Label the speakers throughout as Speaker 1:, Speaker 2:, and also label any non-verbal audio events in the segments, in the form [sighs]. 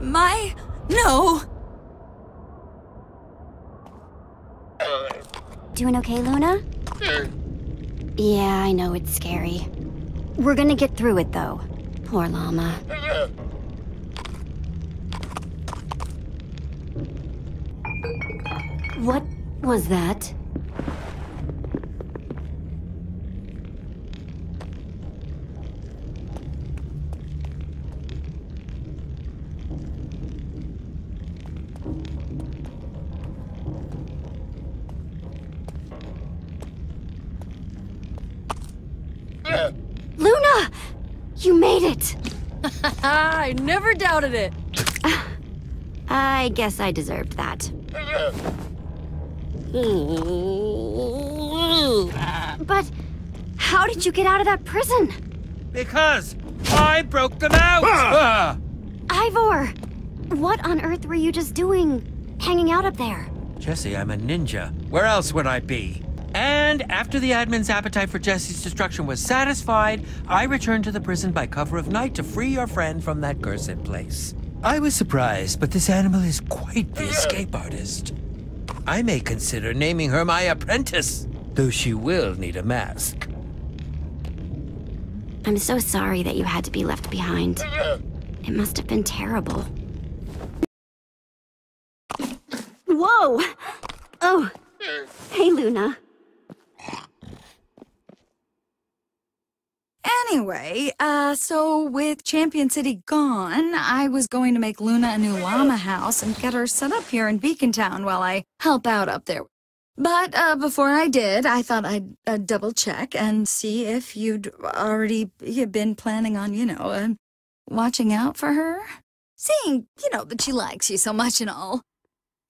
Speaker 1: My. No!
Speaker 2: Doing okay, Lluna? Yeah, I know it's scary. We're gonna get through it, though. Poor llama. What was that? Lluna! You made it! [laughs]
Speaker 1: I never doubted it. [sighs]
Speaker 2: I guess I deserved that. [laughs] But how did you get out of that prison?
Speaker 3: Because I broke them out! Ah!
Speaker 2: Ivor! What on earth were you just doing, hanging out up there?
Speaker 3: Jesse, I'm a ninja. Where else would I be? And after the admin's appetite for Jesse's destruction was satisfied, I returned to the prison by cover of night to free your friend from that cursed place. I was surprised, but this animal is quite the [laughs] escape artist. I may consider naming her my apprentice, though she will need a mask.
Speaker 2: I'm so sorry that you had to be left behind. It must have been terrible. Whoa! Oh, hey, Lluna.
Speaker 1: Anyway, uh, so with Champion City gone, I was going to make Lluna a new llama house and get her set up here in Beacon Town while I help out up there. But uh, before I did, I thought I'd uh, double check and see if you'd already been planning on, you know, uh, watching out for her. Seeing, you know, that she likes you so much and all.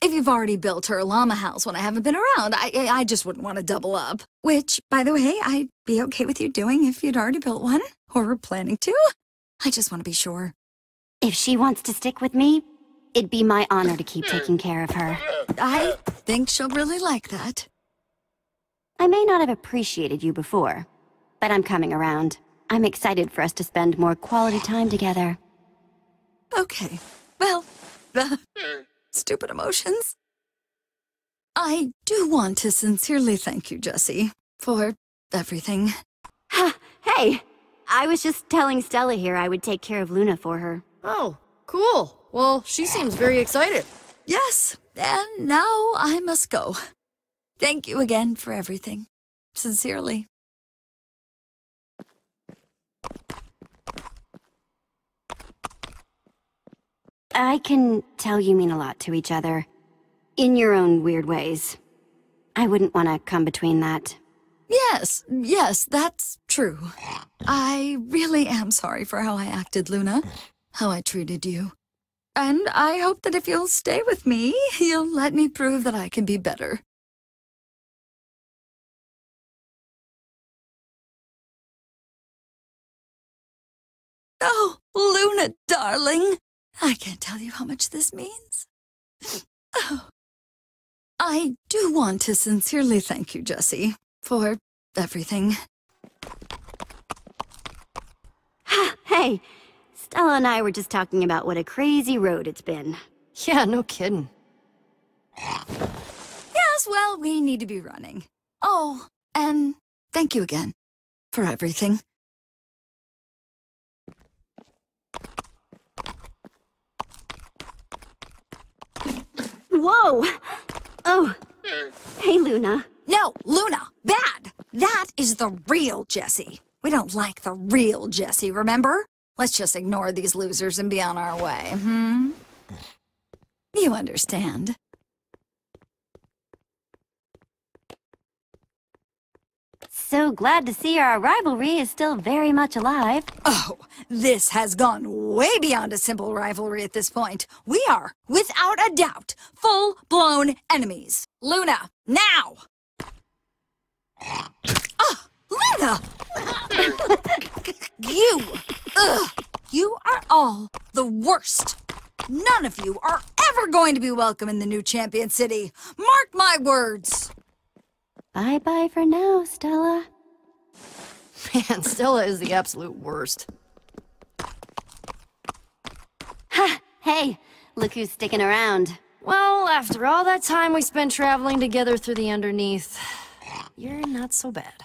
Speaker 1: If you've already built her llama house when I haven't been around, I, I I just wouldn't want to double up. Which, by the way, I'd be okay with you doing if you'd already built one, or were planning to. I just want to be sure.
Speaker 2: If she wants to stick with me, it'd be my honor to keep taking care of her.
Speaker 1: I think she'll really like that.
Speaker 2: I may not have appreciated you before, but I'm coming around. I'm excited for us to spend more quality time together.
Speaker 1: Okay. Well, [laughs] the stupid emotions. I do want to sincerely thank you, Jesse, for everything.
Speaker 2: Ha! Hey! I was just telling Stella here I would take care of Lluna for her.
Speaker 4: Oh, cool. Well, she seems very excited.
Speaker 1: Yes, and now I must go. Thank you again for everything. Sincerely.
Speaker 2: I can tell you mean a lot to each other. In your own weird ways. I wouldn't want to come between that.
Speaker 1: Yes, yes, that's true. I really am sorry for how I acted, Lluna. How I treated you. And I hope that if you'll stay with me, you'll let me prove that I can be better. Oh, Lluna, darling. I can't tell you how much this means. [laughs] Oh. I do want to sincerely thank you, Jesse, for everything.
Speaker 2: Ha! [sighs] Hey! Stella and I were just talking about what a crazy road it's been.
Speaker 4: Yeah, no kidding.
Speaker 1: Yes, well, we need to be running. Oh, and thank you again for everything.
Speaker 2: Whoa! Oh, hey, Lluna.
Speaker 1: No, Lluna, bad. That is the real Jesse. We don't like the real Jesse, remember? Let's just ignore these losers and be on our way, hmm? You understand.
Speaker 2: So glad to see our rivalry is still very much alive.
Speaker 1: Oh, this has gone way beyond a simple rivalry at this point. We are, without a doubt, full-blown enemies. Lluna, now! Ah, Lluna! [laughs] you! Ugh! You are all the worst. None of you are ever going to be welcome in the new champion city. Mark my words.
Speaker 2: Bye-bye for now, Stella.
Speaker 4: Man, Stella is the absolute worst.
Speaker 2: Ha! Hey, look who's sticking around.
Speaker 4: Well, after all that time we spent traveling together through the underneath, you're not so bad.